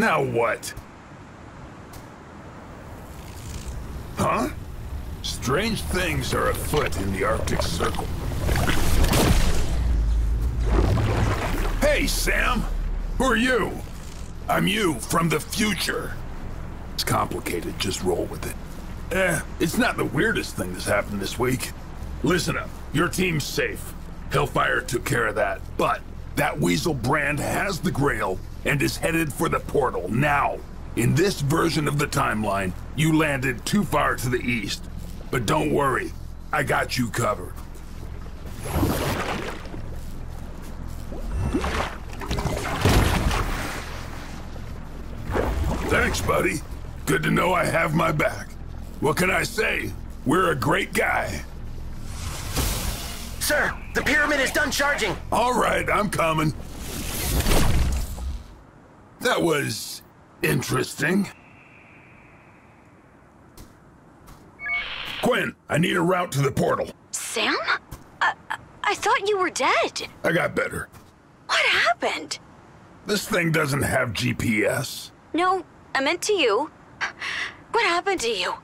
Now what? Huh? Strange things are afoot in the Arctic Circle. Hey, Sam! Who are you? I'm you from the future. It's complicated, just roll with it. Eh, it's not the weirdest thing that's happened this week. Listen up, your team's safe. Hellfire took care of that, but that Weasel brand has the Grail and is headed for the portal now. In this version of the timeline, you landed too far to the east. But don't worry, I got you covered. Thanks, buddy. Good to know I have my back. What can I say? We're a great guy. Sir, the pyramid is done charging. All right, I'm coming. That was interesting. Quinn, I need a route to the portal. Sam? I, I thought you were dead. I got better. What happened? This thing doesn't have GPS. No, I meant to you. What happened to you?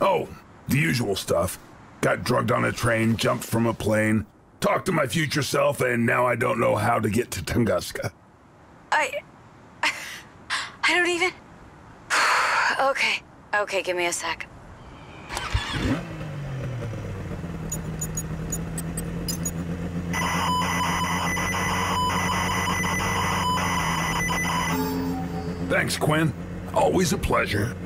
Oh, the usual stuff. Got drugged on a train, jumped from a plane, talked to my future self, and now I don't know how to get to Tunguska. I... I don't even... okay, okay, give me a sec. Thanks, Quinn. Always a pleasure.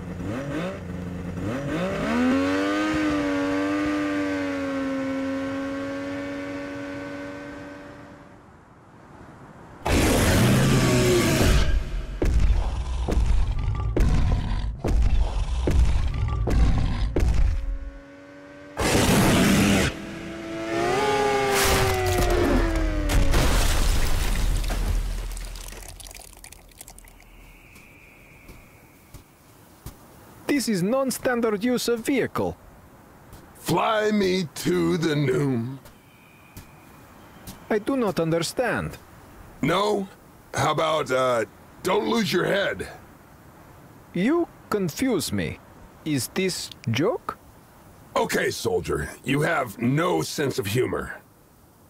This is non-standard use of vehicle. Fly me to the Noom. I do not understand. No? How about, uh, don't lose your head? You confuse me. Is this joke? Okay, soldier. You have no sense of humor.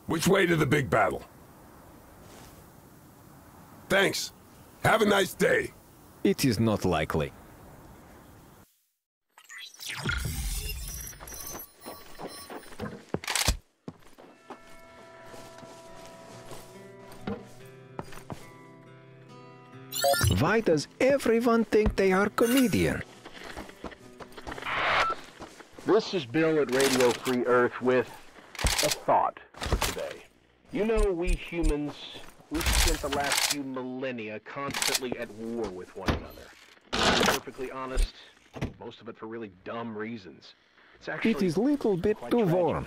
Which way to the big battle? Thanks. Have a nice day. It is not likely. Why does everyone think they are comedian? This is Bill at Radio Free Earth with a thought for today. You know, we humans, we've spent the last few millennia constantly at war with one another. To be perfectly honest, most of it for really dumb reasons. It's actually It is little bit too tragic. warm.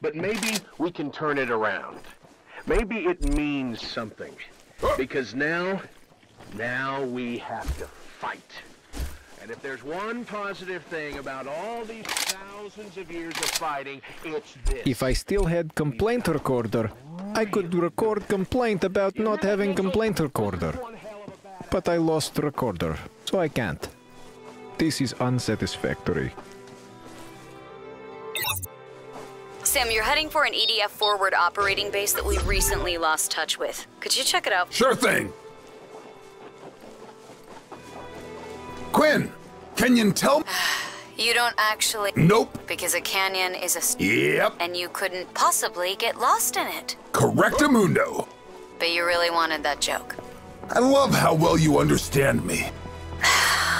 But maybe we can turn it around. Maybe it means something. Because now, now we have to fight. And if there's one positive thing about all these thousands of years of fighting, it's this. If I still had complaint recorder, I could record complaint about not having complaint recorder. But I lost recorder, so I can't. This is unsatisfactory. Sam, you're heading for an EDF forward operating base that we recently lost touch with. Could you check it out? Sure thing. Quinn, can you tell? Me? You don't actually... Nope. Because a canyon is a... s- Yep. And you couldn't possibly get lost in it. Correctamundo. But you really wanted that joke. I love how well you understand me.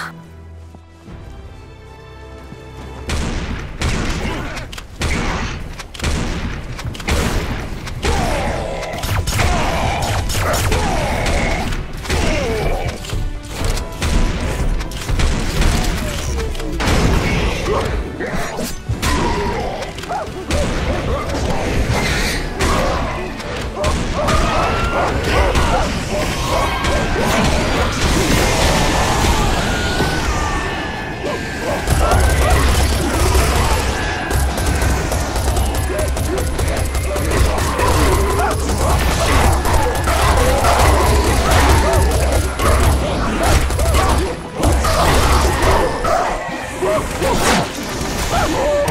Come!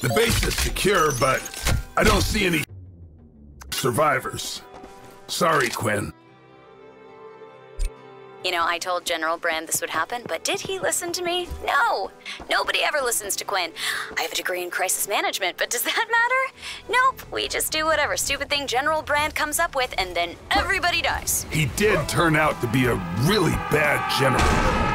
The base is secure, but I don't see any survivors. Sorry, Quinn. You know, I told General Brand this would happen, but did he listen to me? No! Nobody ever listens to Quinn. I have a degree in crisis management, but does that matter? Nope. We just do whatever stupid thing General Brand comes up with, and then everybody dies. He did turn out to be a really bad general.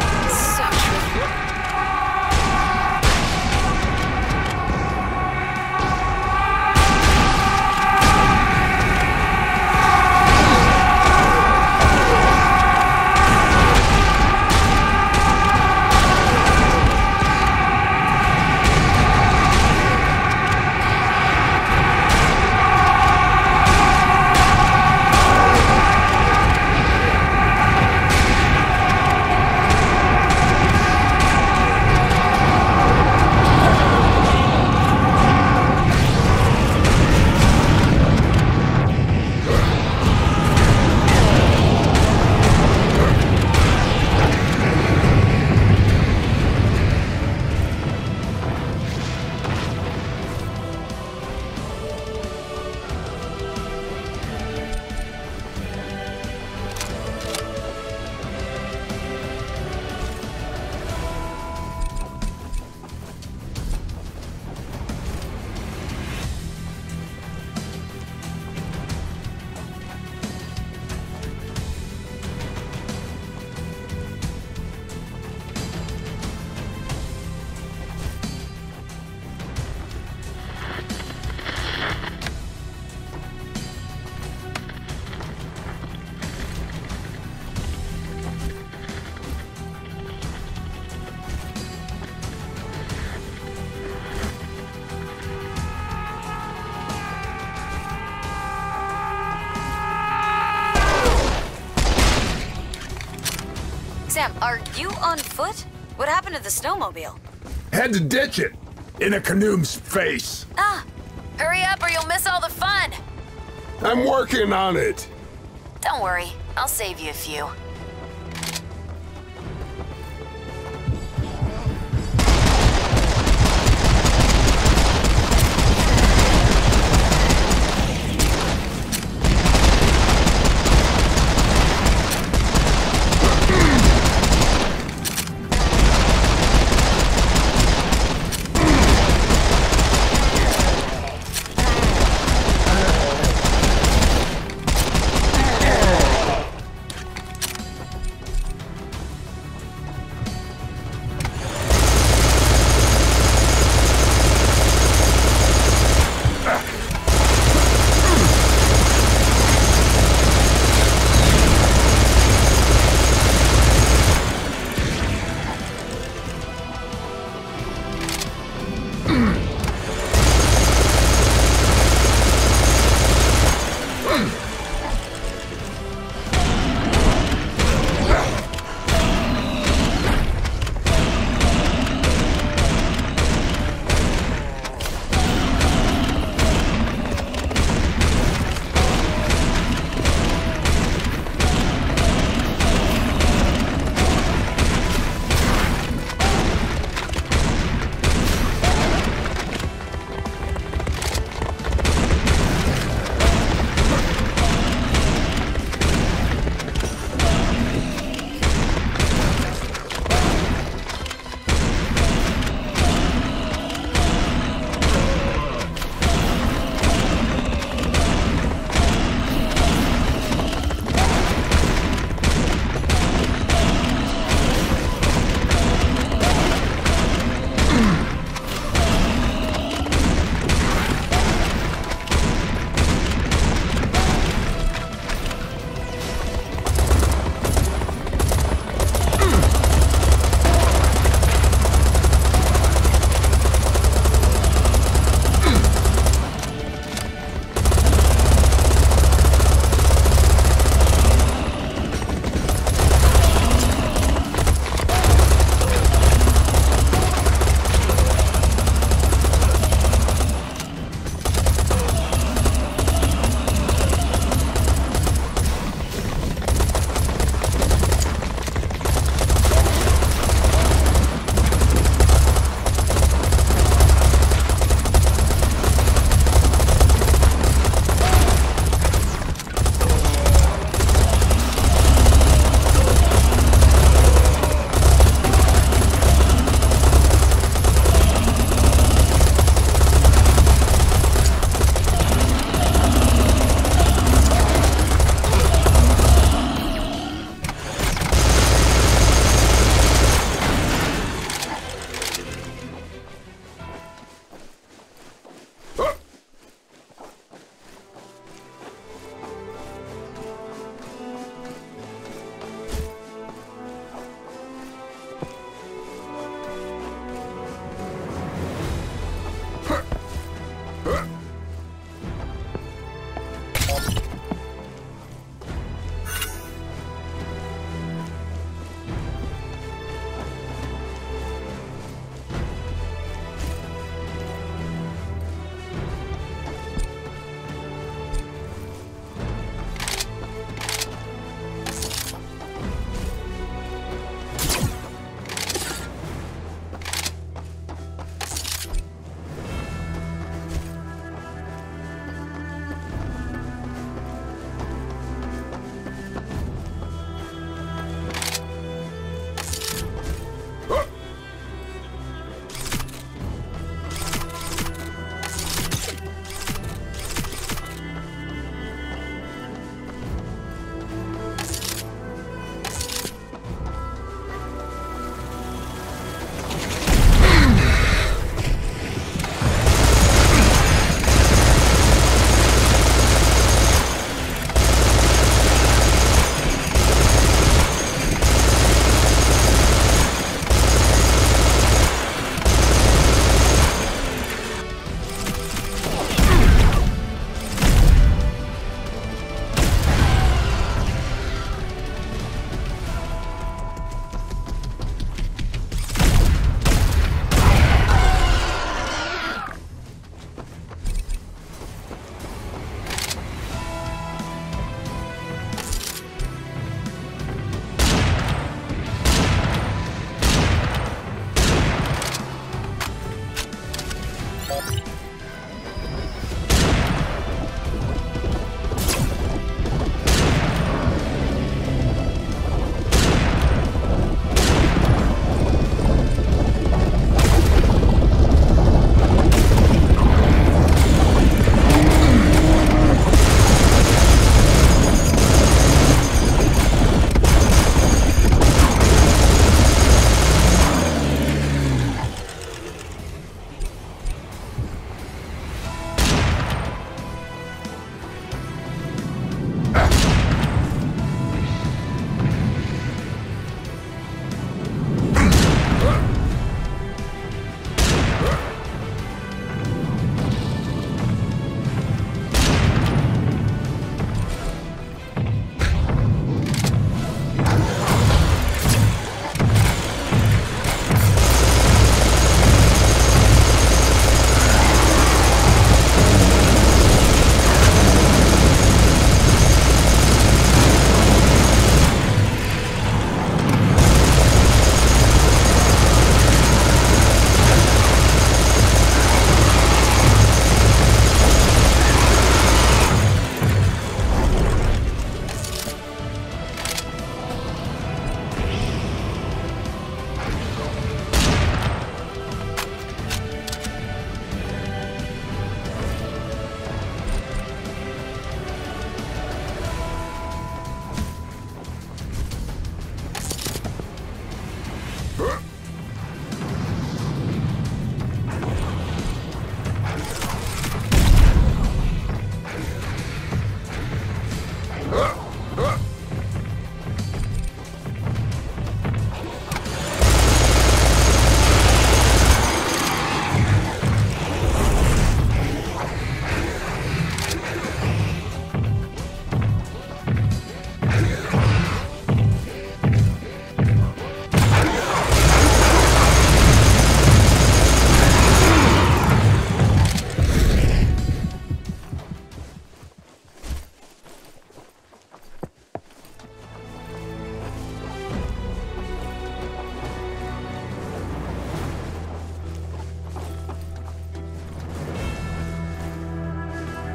Sam, are you on foot? What happened to the snowmobile? Had to ditch it in a canoe's face. Ah, hurry up or you'll miss all the fun. I'm working on it. Don't worry, I'll save you a few.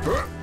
Huh?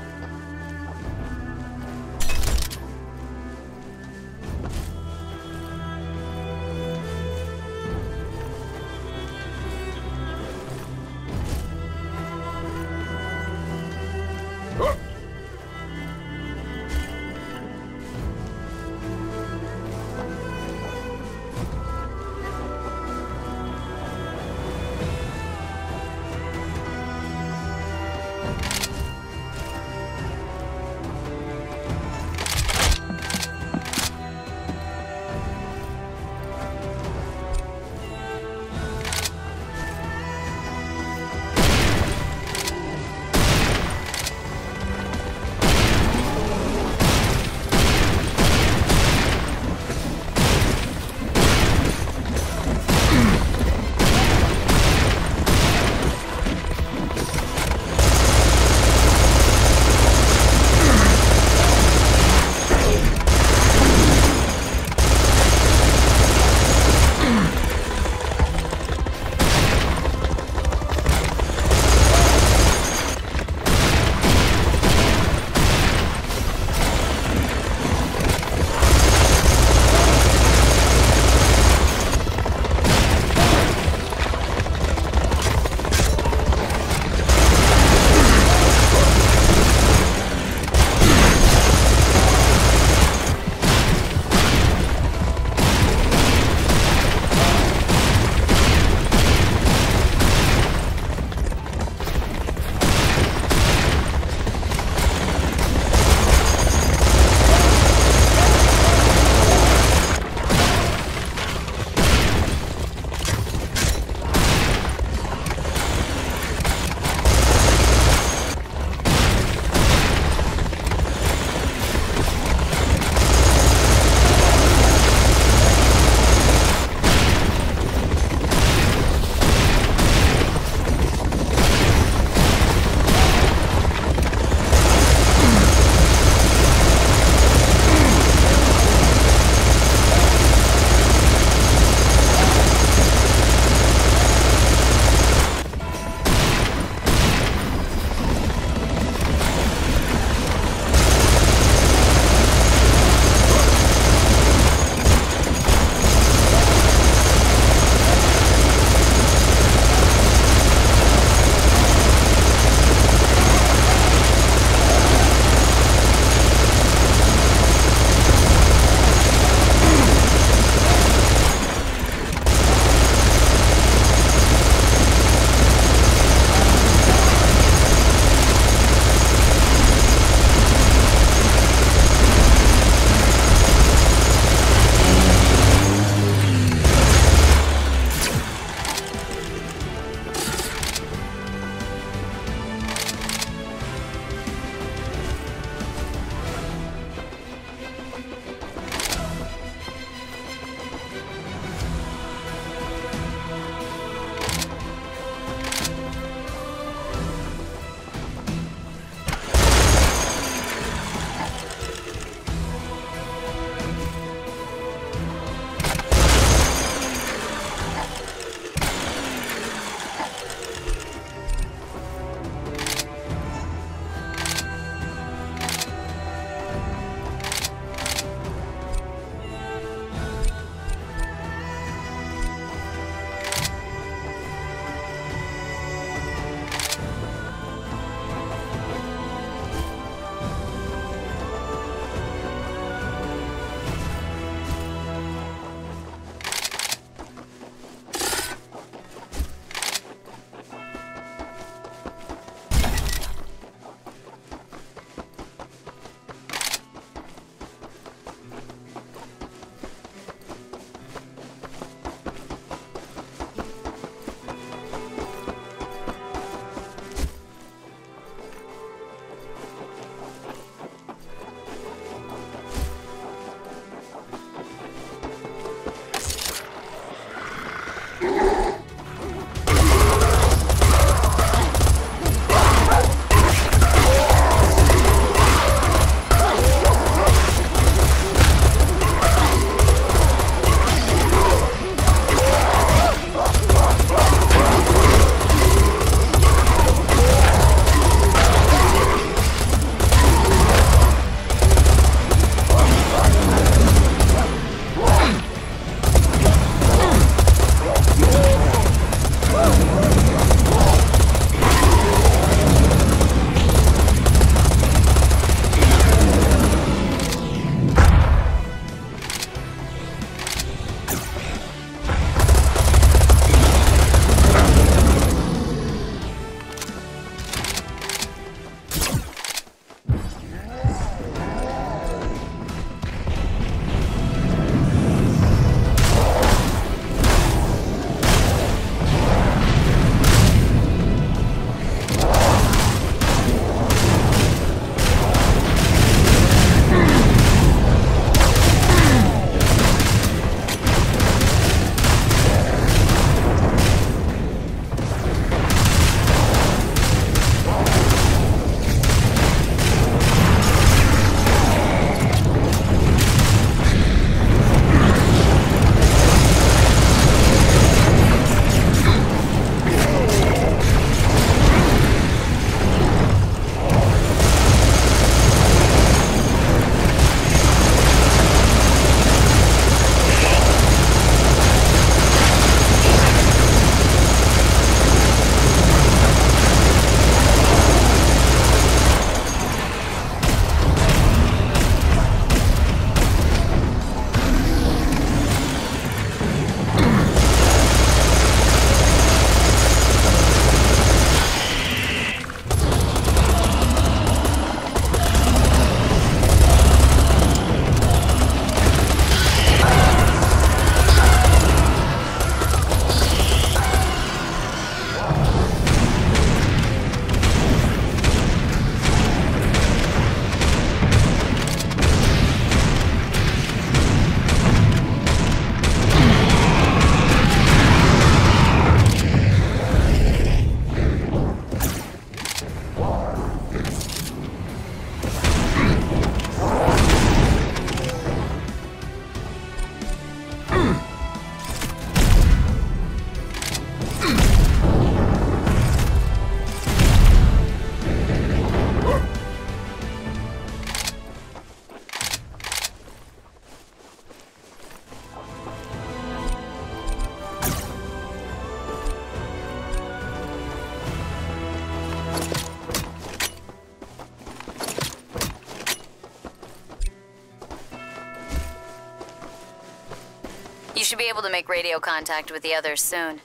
To make radio contact with the others soon.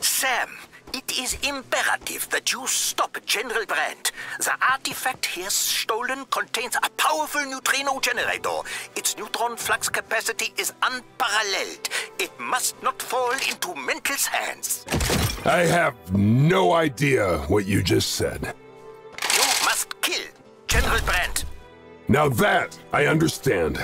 Sam, it is imperative that you stop General Brandt. The artifact he has stolen contains a powerful neutrino generator. Its neutron flux capacity is unparalleled. It must not fall into Mental's hands. I have no idea what you just said. You must kill General Brandt. Now that I understand.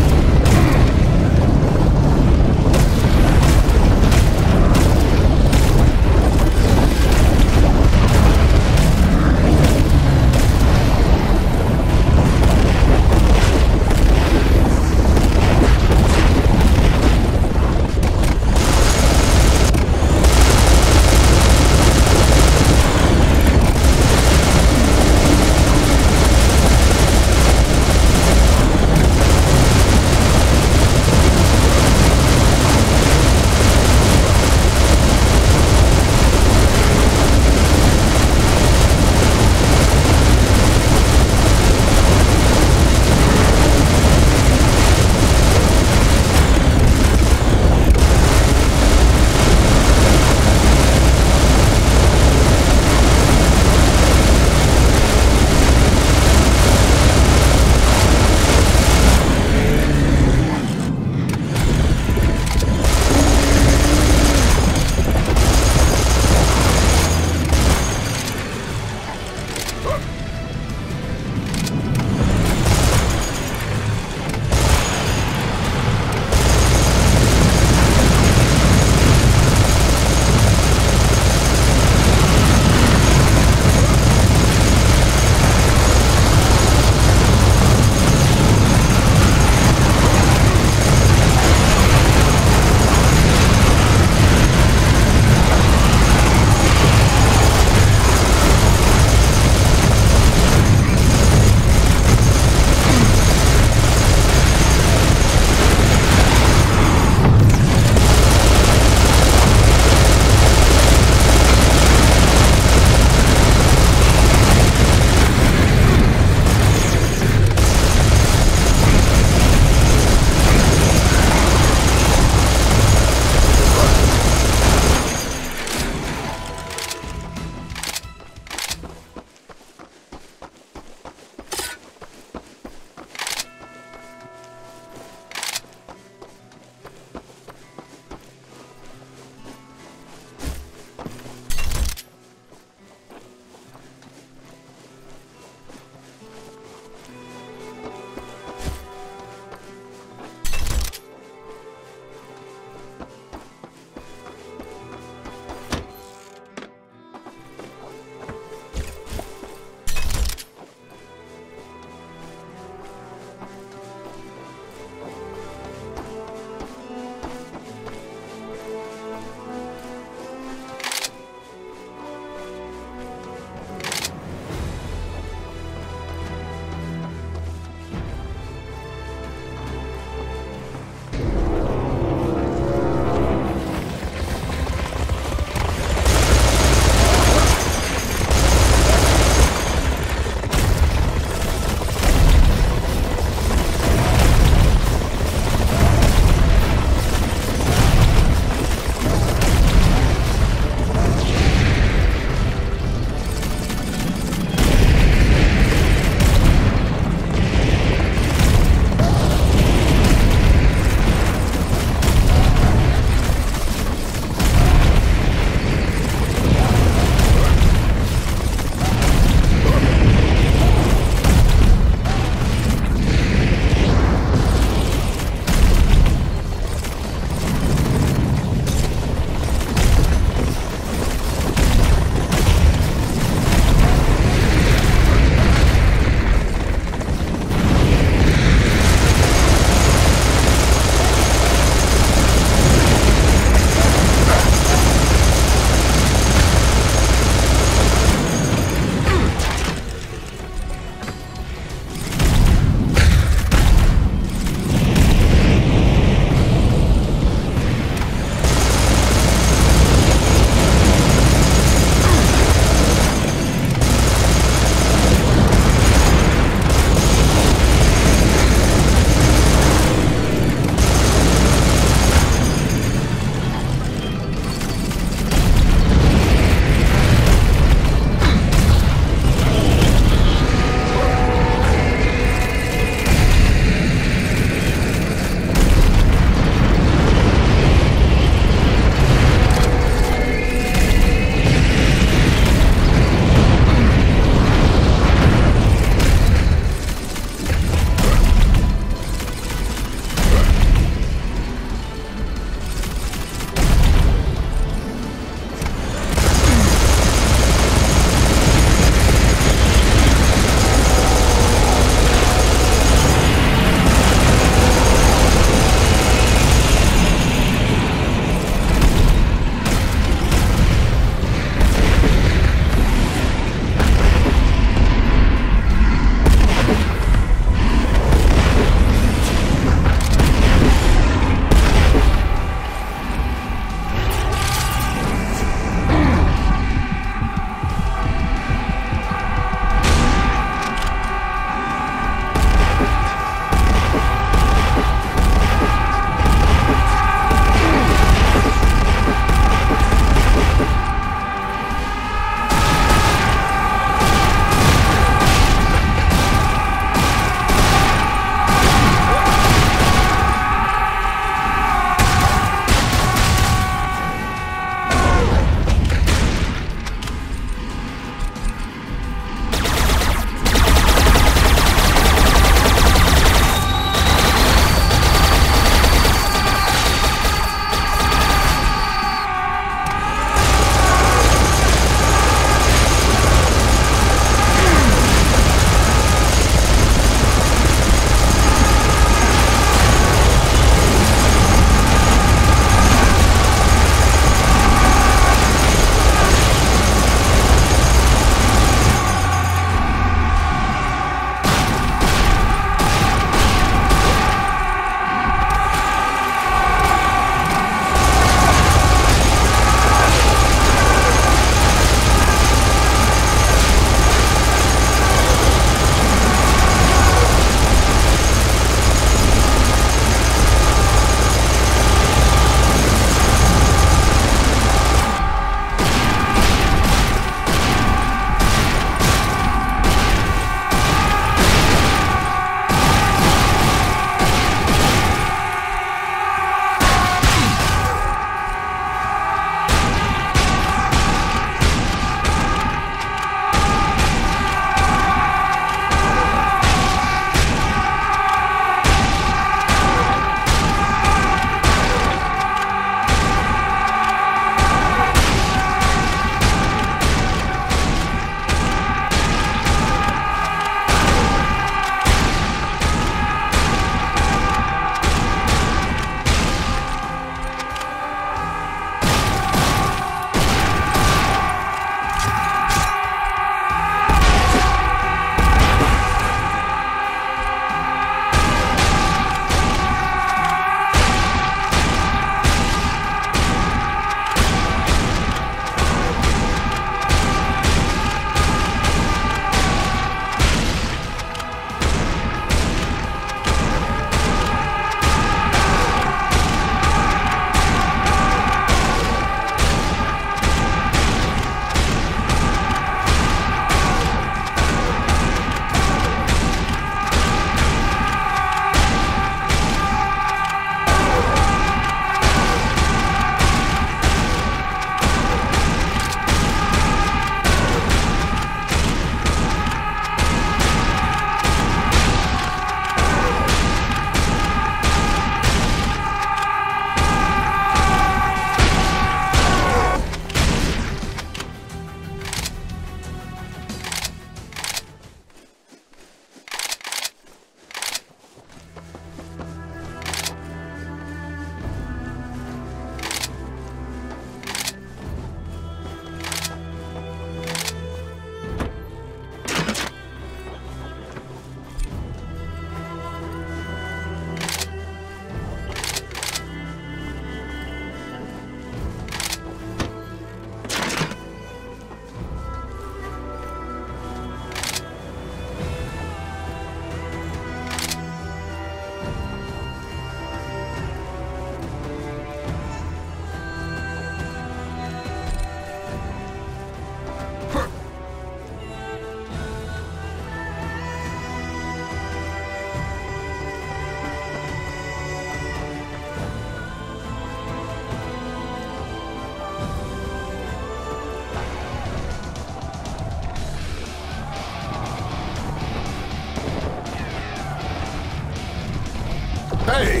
Hey,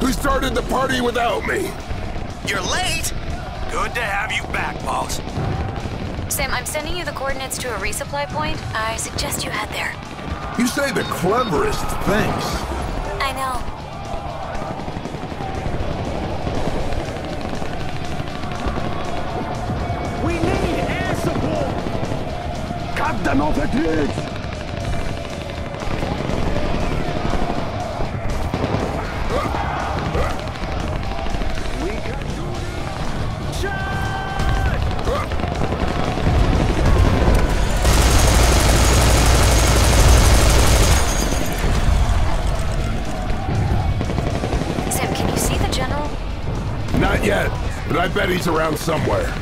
who started the party without me? You're late? Good to have you back, boss. Sam, I'm sending you the coordinates to a resupply point. I suggest you head there. You say the cleverest things. I know. We need air support! Captain of the troops! We he's around somewhere.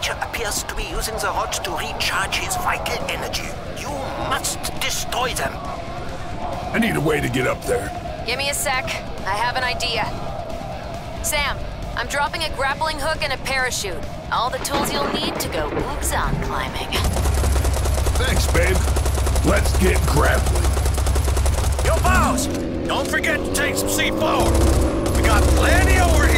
Creature appears to be using the rods to recharge his vital energy. You must destroy them. I need a way to get up there. Give me a sec. I have an idea. Sam, I'm dropping a grappling hook and a parachute. All the tools you'll need to go Ugh-Zan climbing. Thanks, babe. Let's get grappling. Yo, boss! Don't forget to take some C4. We got plenty of over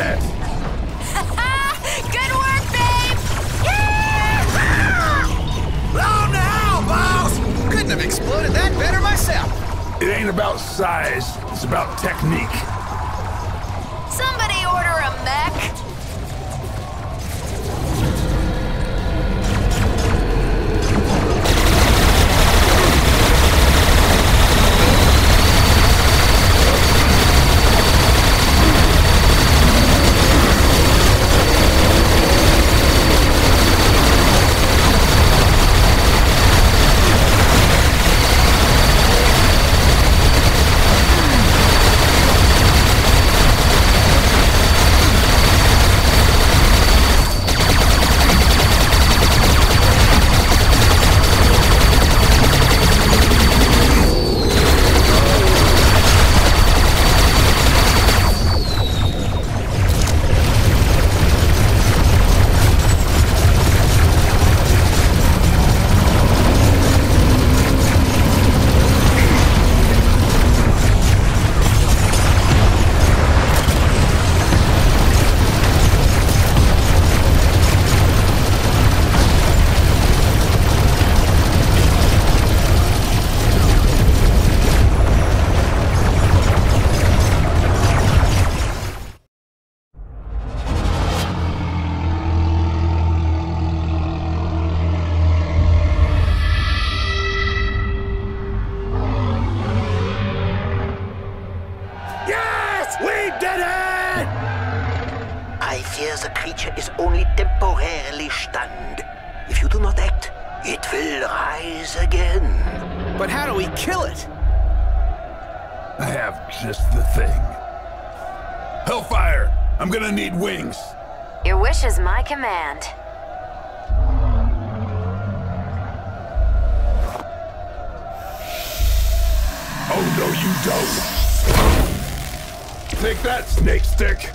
dead. Good work, babe! Yeah! oh, now, boss! Couldn't have exploded that better myself. It ain't about size, it's about technique. Have just the thing. Hellfire! I'm gonna need wings. Your wish is my command. Oh, no, you don't. Take that, snake stick.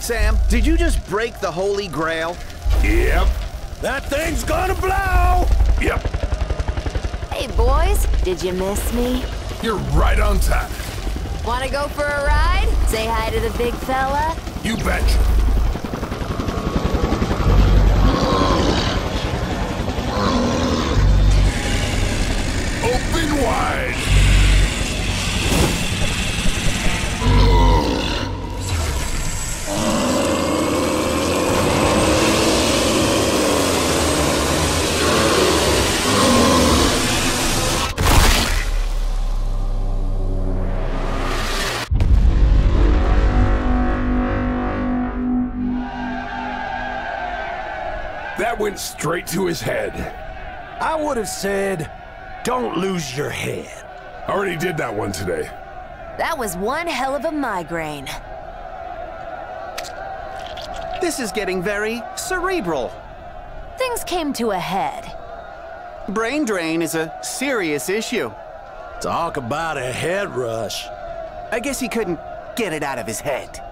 Sam, did you just break the Holy Grail? Yep. That thing's gonna blow! Yep. Hey, boys, did you miss me? You're right on time. Wanna go for a ride? Say hi to the big fella? You betcha. Open wide. That went straight to his head. I would have said, don't lose your head. I already did that one today. That was one hell of a migraine. This is getting very cerebral. Things came to a head. Brain drain is a serious issue. Talk about a head rush. I guess he couldn't get it out of his head.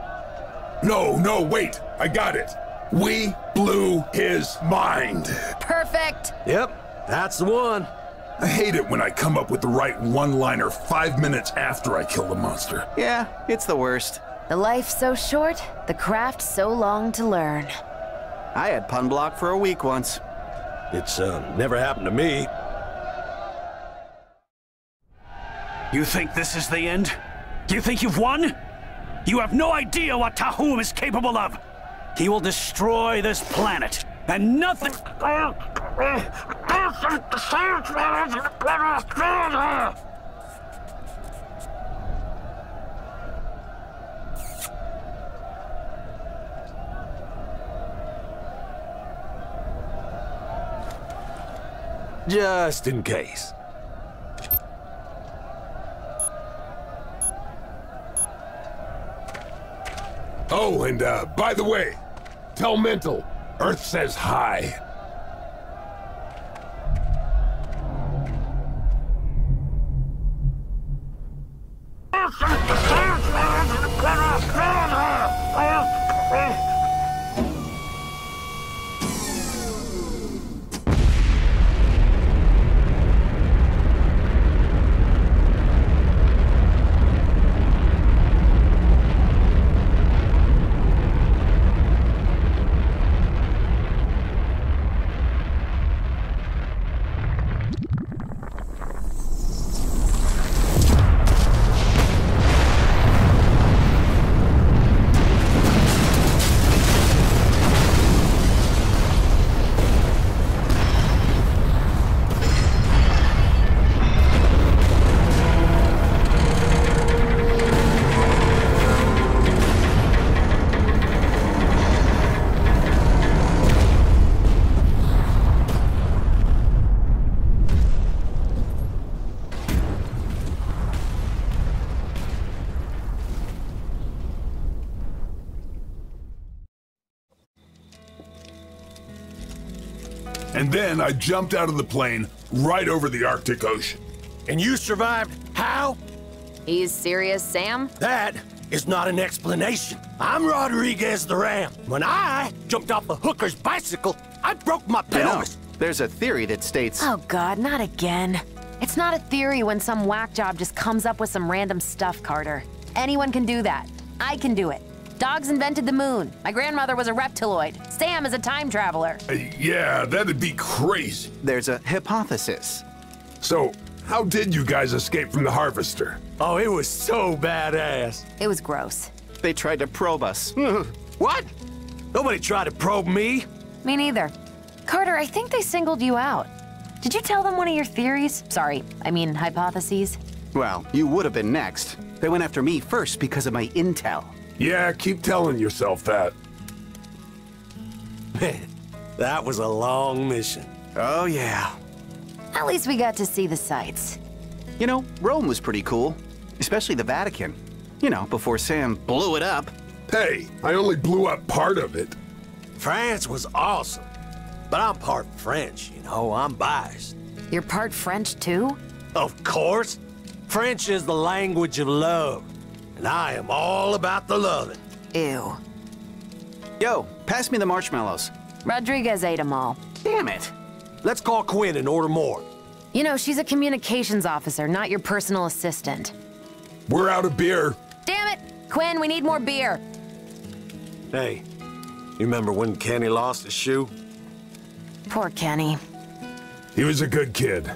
No, no, wait. I got it. We blew his mind. Perfect. Yep, that's the one. I hate it when I come up with the right one-liner five minutes after I kill the monster. Yeah, it's the worst. The life so short, the craft so long to learn. I had pun block for a week once. It's uh, never happened to me. You think this is the end? Do you think you've won? You have no idea what Tahum is capable of. He will destroy this planet, and nothing... Just in case. Oh, and uh, by the way, Tell Mental, Earth says hi. And I jumped out of the plane right over the Arctic Ocean. And you survived how? He's serious, Sam? That is not an explanation. I'm Rodriguez the Ram. When I jumped off a hooker's bicycle, I broke my I know. pelvis. There's a theory that states... Oh god, not again. It's not a theory when some whack job just comes up with some random stuff, Carter. Anyone can do that. I can do it. Dogs invented the moon. My grandmother was a reptiloid. Sam is a time traveler. Uh, yeah, that'd be crazy. There's a hypothesis. So, how did you guys escape from the Harvester? Oh, it was so badass. It was gross. They tried to probe us. what? Nobody tried to probe me. Me neither. Carter, I think they singled you out. Did you tell them one of your theories? Sorry, I mean hypotheses. Well, you would have been next. They went after me first because of my intel. Yeah, keep telling yourself that. Man, that was a long mission. Oh, yeah. At least we got to see the sights. You know, Rome was pretty cool. Especially the Vatican. You know, before Sam blew it up. Hey, I only blew up part of it. France was awesome. But I'm part French, you know, I'm biased. You're part French too? Of course. French is the language of love. And I am all about the loving. Ew. Yo, pass me the marshmallows. Rodriguez ate them all. Damn it. Let's call Quinn and order more. You know, she's a communications officer, not your personal assistant. We're out of beer. Damn it! Quinn, we need more beer. Hey, you remember when Kenny lost his shoe? Poor Kenny. He was a good kid.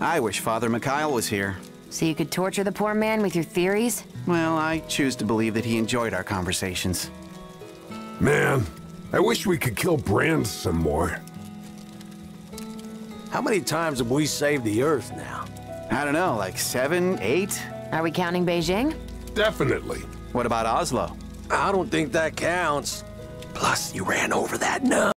I wish Father Mikhail was here. So you could torture the poor man with your theories? Well, I choose to believe that he enjoyed our conversations. Man, I wish we could kill Brand some more. How many times have we saved the Earth now? I don't know, like seven, eight? Are we counting Beijing? Definitely. What about Oslo? I don't think that counts. Plus, you ran over that nut.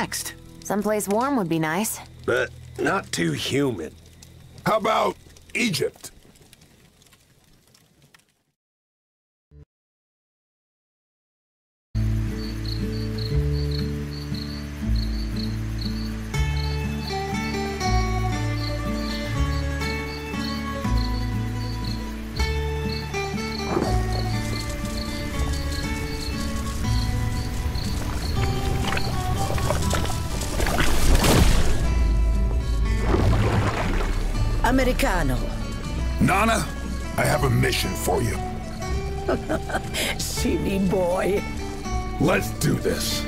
Next. Someplace warm would be nice. But not too humid. How about Egypt? Nana, I have a mission for you. Silly boy. Let's do this.